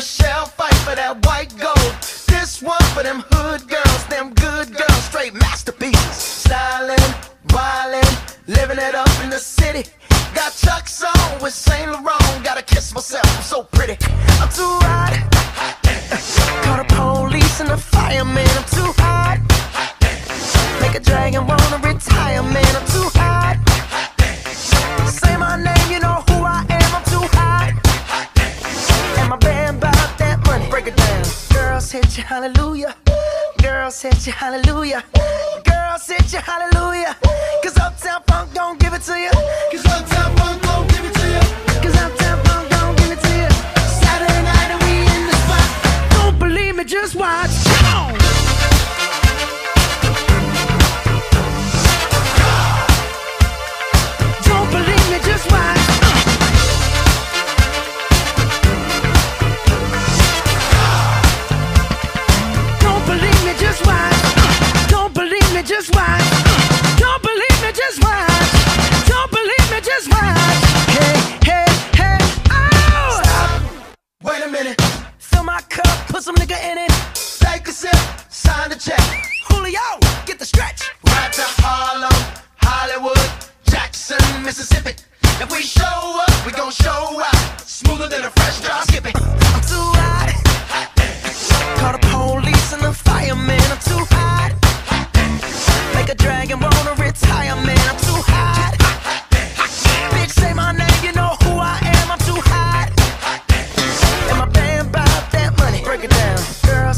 Michelle fight for that white gold. This one for them hood girls, them good girls, straight masterpieces. Styling, wildin', living it up in the city. Got Chuck's on with Saint Laurent. Myself, I'm so pretty. I'm too hot. Call the police and the fireman. I'm too hot. Make a dragon wanna retire, man. I'm too hot. Say my name, you know who I am. I'm too hot. And my band bought that money. Break it down. Girls hit you, hallelujah. Girls hit you, hallelujah. Girls hit you, hallelujah. Cause Uptown Fill my cup, put some nigga in it. Take a sip, sign the check. Julio, get the stretch. Right to Harlem, Hollywood, Jackson, Mississippi. If we show up, we gon' show out. Smoother than a